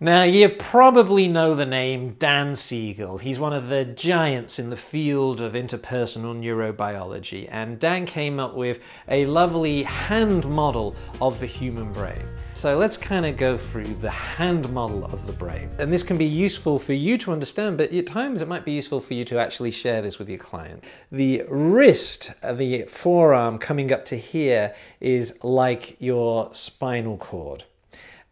Now, you probably know the name Dan Siegel. He's one of the giants in the field of interpersonal neurobiology, and Dan came up with a lovely hand model of the human brain. So let's kind of go through the hand model of the brain. And this can be useful for you to understand, but at times it might be useful for you to actually share this with your client. The wrist, uh, the forearm coming up to here, is like your spinal cord.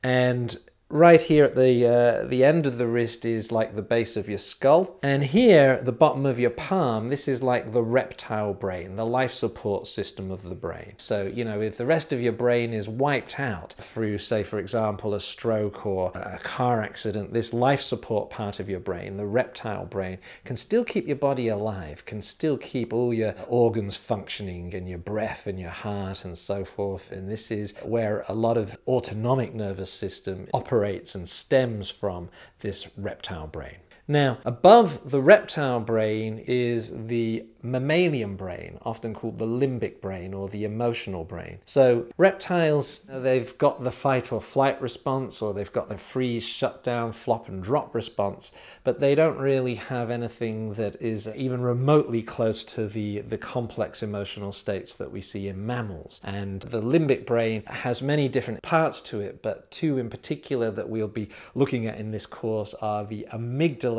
And right here at the uh, the end of the wrist is like the base of your skull. And here the bottom of your palm this is like the reptile brain the life support system of the brain. So you know if the rest of your brain is wiped out through say for example a stroke or a car accident this life support part of your brain the reptile brain can still keep your body alive can still keep all your organs functioning and your breath and your heart and so forth. And this is where a lot of autonomic nervous system operates operates and stems from this reptile brain. Now, above the reptile brain is the mammalian brain, often called the limbic brain or the emotional brain. So reptiles, they've got the fight or flight response or they've got the freeze, shut down, flop and drop response, but they don't really have anything that is even remotely close to the, the complex emotional states that we see in mammals. And the limbic brain has many different parts to it, but two in particular that we'll be looking at in this course are the amygdala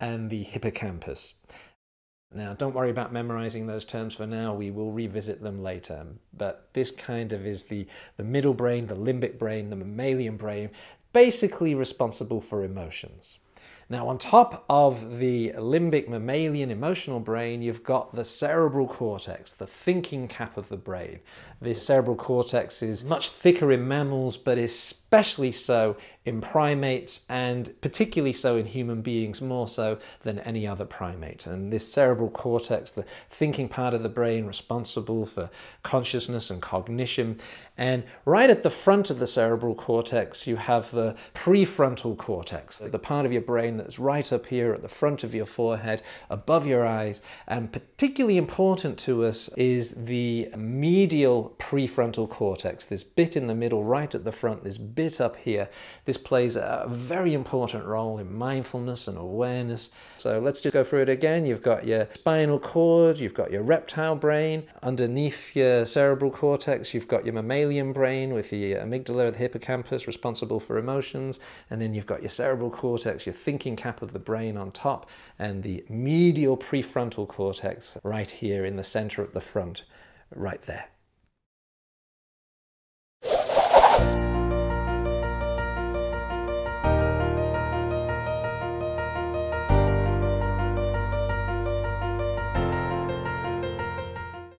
and the hippocampus. Now, don't worry about memorizing those terms for now. We will revisit them later. But this kind of is the, the middle brain, the limbic brain, the mammalian brain, basically responsible for emotions. Now, on top of the limbic mammalian emotional brain, you've got the cerebral cortex, the thinking cap of the brain. The cerebral cortex is much thicker in mammals, but especially so in primates and particularly so in human beings more so than any other primate. And this cerebral cortex, the thinking part of the brain responsible for consciousness and cognition. And right at the front of the cerebral cortex, you have the prefrontal cortex, the part of your brain that's right up here at the front of your forehead, above your eyes. And particularly important to us is the medial prefrontal cortex, this bit in the middle, right at the front, this bit up here. This plays a very important role in mindfulness and awareness. So let's just go through it again. You've got your spinal cord, you've got your reptile brain, underneath your cerebral cortex, you've got your mammalian brain with the amygdala, the hippocampus, responsible for emotions, and then you've got your cerebral cortex, your thinking cap of the brain on top, and the medial prefrontal cortex right here in the center at the front, right there.